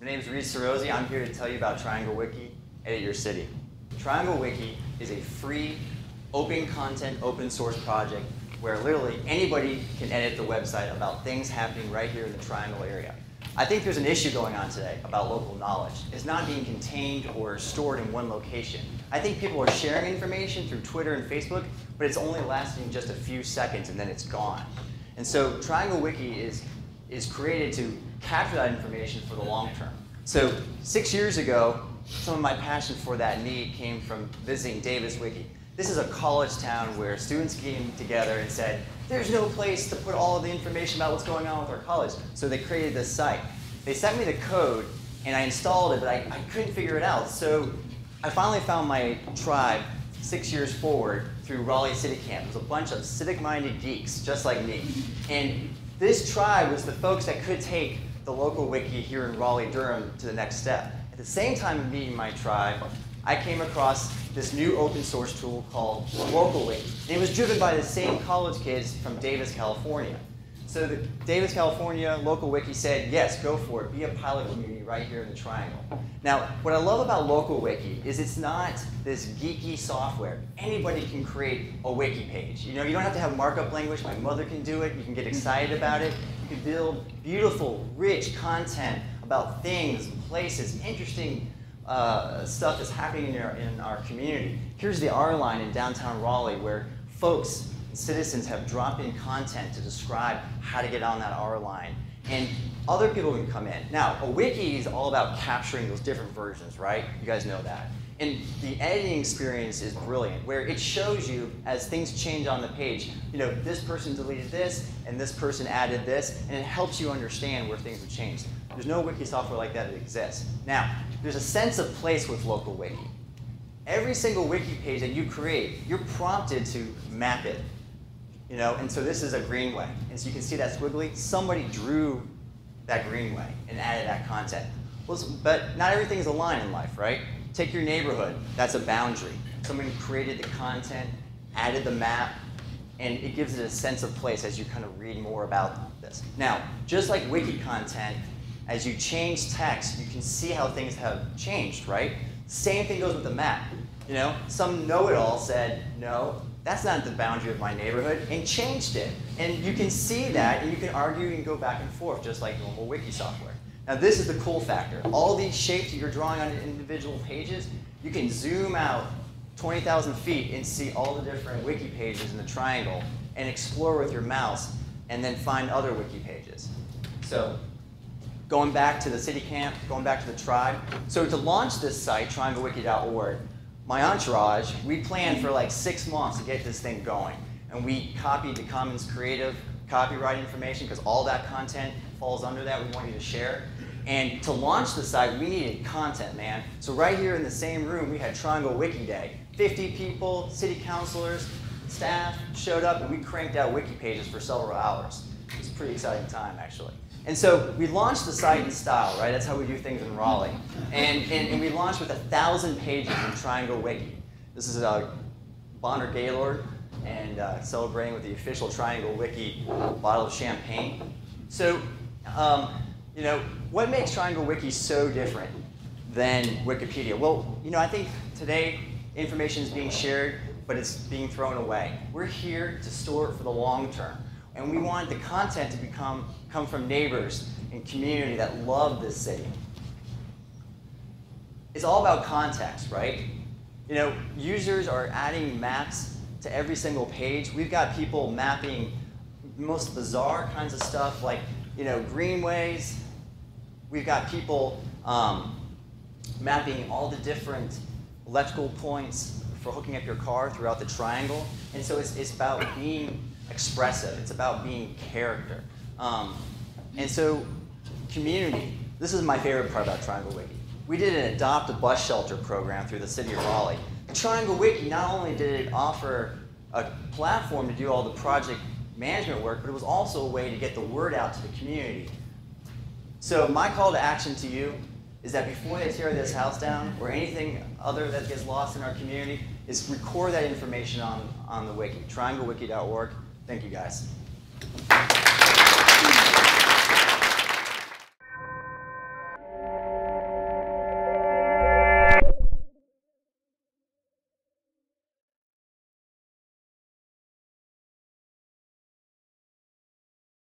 My name is Reid Serozi. I'm here to tell you about Triangle Wiki, Edit Your City. Triangle Wiki is a free, open content, open source project where literally anybody can edit the website about things happening right here in the Triangle area. I think there's an issue going on today about local knowledge. It's not being contained or stored in one location. I think people are sharing information through Twitter and Facebook, but it's only lasting just a few seconds and then it's gone. And so Triangle Wiki is, is created to capture that information for the long term. So six years ago, some of my passion for that need came from visiting Davis Wiki. This is a college town where students came together and said, there's no place to put all of the information about what's going on with our college. So they created this site. They sent me the code and I installed it, but I, I couldn't figure it out. So I finally found my tribe six years forward through Raleigh City Camp. It was a bunch of civic-minded geeks, just like me. And this tribe was the folks that could take the local wiki here in Raleigh-Durham to the next step. At the same time of meeting my tribe, I came across this new open source tool called LocalWiki. And it was driven by the same college kids from Davis, California. So the Davis, California local wiki said, yes, go for it. Be a pilot community right here in the triangle. Now, what I love about local wiki is it's not this geeky software. Anybody can create a wiki page. You know, you don't have to have markup language. My mother can do it. You can get excited about it. You can build beautiful, rich content about things, places, interesting uh, stuff that's happening in our, in our community. Here's the R line in downtown Raleigh where folks, citizens have dropped in content to describe how to get on that R line. And other people can come in. Now, a wiki is all about capturing those different versions, right? You guys know that. And the editing experience is brilliant, where it shows you as things change on the page, you know, this person deleted this, and this person added this, and it helps you understand where things have changed. There's no wiki software like that that exists. Now, there's a sense of place with local wiki. Every single wiki page that you create, you're prompted to map it. You know, and so this is a greenway. And so you can see that squiggly. Somebody drew that greenway and added that content. Well, but not everything is a line in life, right? Take your neighborhood. That's a boundary. Someone created the content, added the map, and it gives it a sense of place as you kind of read more about this. Now, just like wiki content, as you change text, you can see how things have changed, right? Same thing goes with the map. You know, some know-it-all said, no, that's not the boundary of my neighborhood, and changed it. And you can see that, and you can argue and go back and forth, just like normal wiki software. Now this is the cool factor. All these shapes that you're drawing on individual pages, you can zoom out 20,000 feet and see all the different wiki pages in the triangle and explore with your mouse and then find other wiki pages. So going back to the city camp, going back to the tribe. So to launch this site, trianglewiki.org, my entourage, we planned for like six months to get this thing going. And we copied the Commons Creative copyright information because all that content falls under that we want you to share. And to launch the site, we needed content, man. So right here in the same room, we had Triangle Wiki Day. 50 people, city councilors, staff showed up and we cranked out wiki pages for several hours. It was a pretty exciting time, actually. And so we launched the site in style, right? That's how we do things in Raleigh. And, and, and we launched with a thousand pages in Triangle Wiki. This is uh, Bonner Gaylord and uh, celebrating with the official Triangle Wiki bottle of champagne. So, um, you know, what makes Triangle Wiki so different than Wikipedia? Well, you know, I think today information is being shared, but it's being thrown away. We're here to store it for the long term. And we want the content to become come from neighbors and community that love this city. It's all about context, right? You know, users are adding maps to every single page. We've got people mapping most bizarre kinds of stuff like, you know, greenways. We've got people um, mapping all the different electrical points for hooking up your car throughout the triangle. And so it's, it's about being expressive. It's about being character. Um, and so community, this is my favorite part about Triangle Wiki. We did an adopt a bus shelter program through the city of Raleigh. Triangle Wiki not only did it offer a platform to do all the project management work, but it was also a way to get the word out to the community. So my call to action to you is that before they tear this house down or anything other that gets lost in our community, is record that information on, on the wiki, trianglewiki.org. Thank you guys.